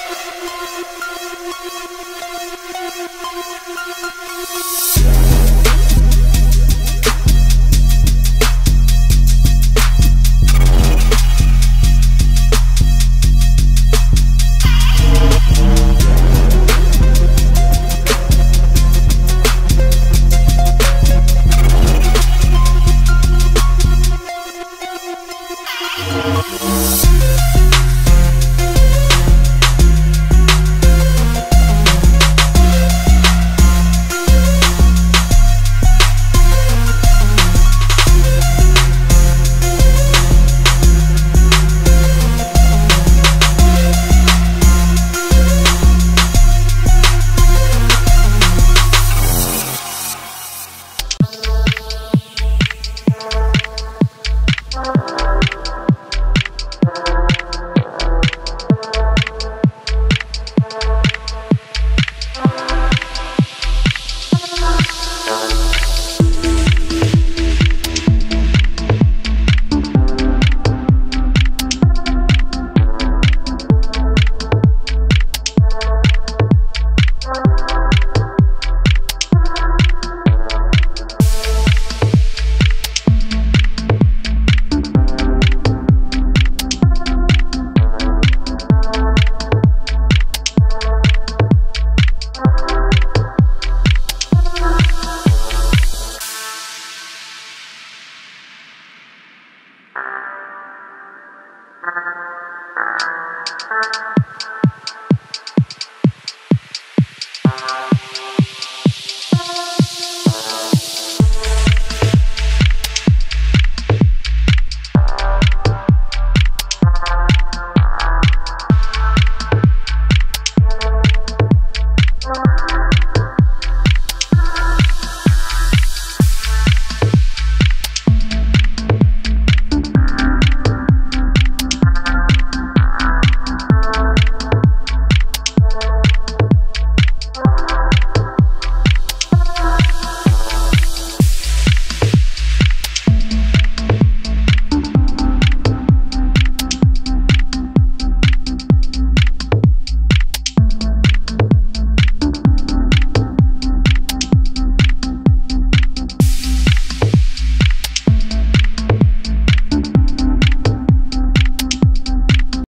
Thank you.